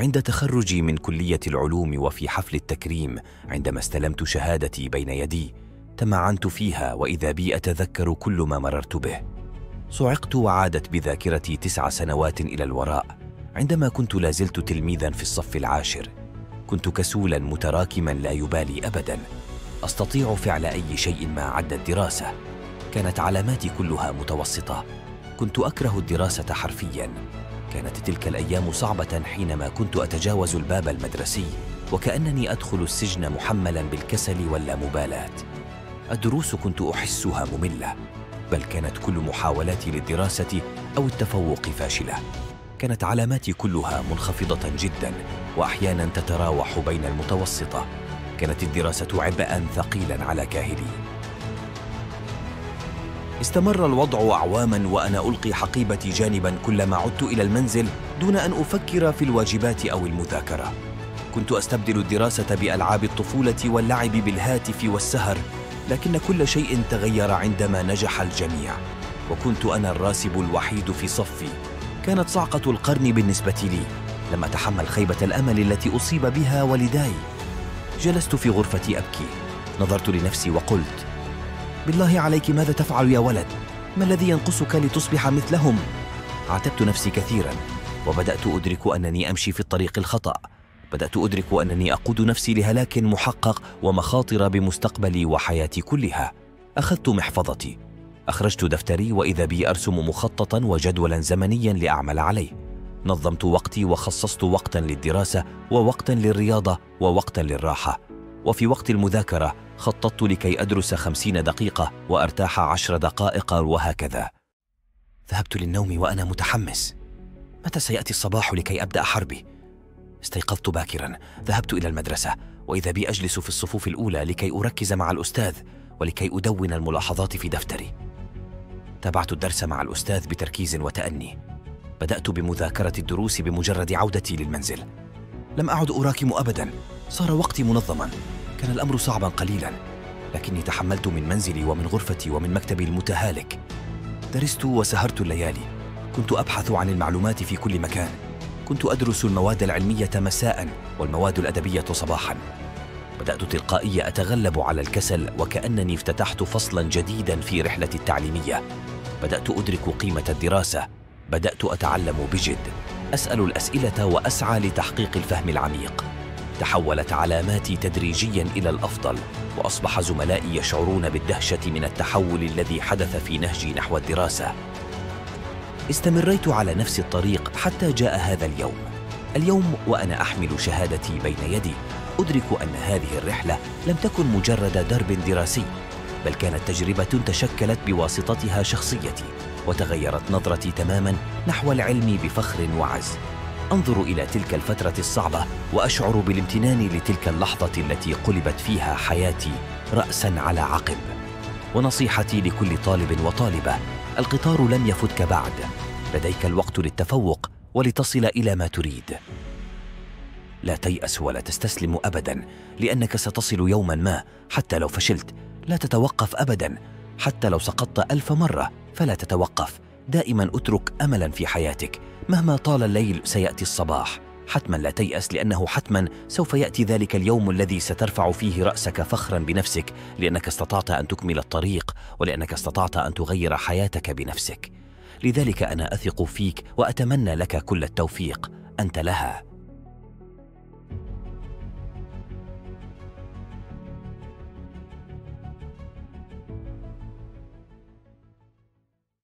عند تخرجي من كلية العلوم وفي حفل التكريم عندما استلمت شهادتي بين يدي تمعنت فيها وإذا بي أتذكر كل ما مررت به. صعقت وعادت بذاكرتي تسع سنوات إلى الوراء عندما كنت لازلت تلميذا في الصف العاشر. كنت كسولا متراكما لا يبالي ابدا. أستطيع فعل أي شيء ما عدا الدراسة. كانت علاماتي كلها متوسطة. كنت أكره الدراسة حرفيا. كانت تلك الأيام صعبة حينما كنت أتجاوز الباب المدرسي وكأنني أدخل السجن محملا بالكسل واللامبالاة. الدروس كنت أحسها مملة بل كانت كل محاولاتي للدراسة أو التفوق فاشلة. كانت علاماتي كلها منخفضة جدا واحيانا تتراوح بين المتوسطة. كانت الدراسة عبئا ثقيلا على كاهلي. استمر الوضع أعواما وأنا ألقي حقيبتي جانبا كلما عدت إلى المنزل دون أن أفكر في الواجبات أو المذاكرة. كنت أستبدل الدراسة بألعاب الطفولة واللعب بالهاتف والسهر لكن كل شيء تغير عندما نجح الجميع. وكنت أنا الراسب الوحيد في صفي. كانت صعقة القرن بالنسبة لي. لم أتحمل خيبة الأمل التي أصيب بها والداي. جلست في غرفتي أبكي. نظرت لنفسي وقلت بالله عليك ماذا تفعل يا ولد؟ ما الذي ينقصك لتصبح مثلهم؟ عاتبت نفسي كثيرا وبدأت أدرك أنني أمشي في الطريق الخطأ. بدأت أدرك أنني أقود نفسي لهلاك محقق ومخاطر بمستقبلي وحياتي كلها. أخذت محفظتي. أخرجت دفتري وإذا بي أرسم مخططا وجدولا زمنيا لأعمل عليه. نظمت وقتي وخصصت وقتا للدراسة ووقتا للرياضة ووقتا للراحة. وفي وقت المذاكرة خططت لكي أدرس خمسين دقيقة وأرتاح عشر دقائق وهكذا. ذهبت للنوم وأنا متحمس. متى سيأتي الصباح لكي أبدأ حربي؟ استيقظت باكرا. ذهبت إلى المدرسة وإذا بي أجلس في الصفوف الأولى لكي أركز مع الأستاذ ولكي أدون الملاحظات في دفتري. تابعت الدرس مع الأستاذ بتركيز وتأني. بدأت بمذاكرة الدروس بمجرد عودتي للمنزل. لم أعد أراكم ابدا. صار وقتي منظما. كان الأمر صعبا قليلا لكني تحملت من منزلي ومن غرفتي ومن مكتبي المتهالك. درست وسهرت الليالي. كنت أبحث عن المعلومات في كل مكان. كنت أدرس المواد العلمية مساء والمواد الأدبية صباحا. بدأت تلقائيا أتغلب على الكسل وكأنني افتتحت فصلا جديدا في رحلتي التعليمية. بدأت أدرك قيمة الدراسة. بدأت أتعلم بجد. أسأل الأسئلة وأسعى لتحقيق الفهم العميق. تحولت علاماتي تدريجيا إلى الأفضل وأصبح زملائي يشعرون بالدهشة من التحول الذي حدث في نهجي نحو الدراسة. استمريت على نفس الطريق حتى جاء هذا اليوم. اليوم وأنا أحمل شهادتي بين يدي. أدرك أن هذه الرحلة لم تكن مجرد درب دراسي بل كانت تجربة تشكلت بواسطتها شخصيتي وتغيرت نظرتي تماما نحو العلم بفخر وعز. أنظر إلى تلك الفترة الصعبة وأشعر بالامتنان لتلك اللحظة التي قلبت فيها حياتي راسا على عقب. ونصيحتي لكل طالب وطالبة القطار لن يفتك بعد. لديك الوقت للتفوق ولتصل إلى ما تريد. لا تيأس ولا تستسلم ابدا لأنك ستصل يوما ما. حتى لو فشلت لا تتوقف ابدا. حتى لو سقطت ألف مرة فلا تتوقف. دائما اترك املا في حياتك. مهما طال الليل سيأتي الصباح. حتما لا تيأس لأنه حتما سوف يأتي ذلك اليوم الذي سترفع فيه رأسك فخرا بنفسك لأنك استطعت أن تكمل الطريق ولأنك استطعت أن تغير حياتك بنفسك. لذلك أنا أثق فيك وأتمنى لك كل التوفيق. أنت لها.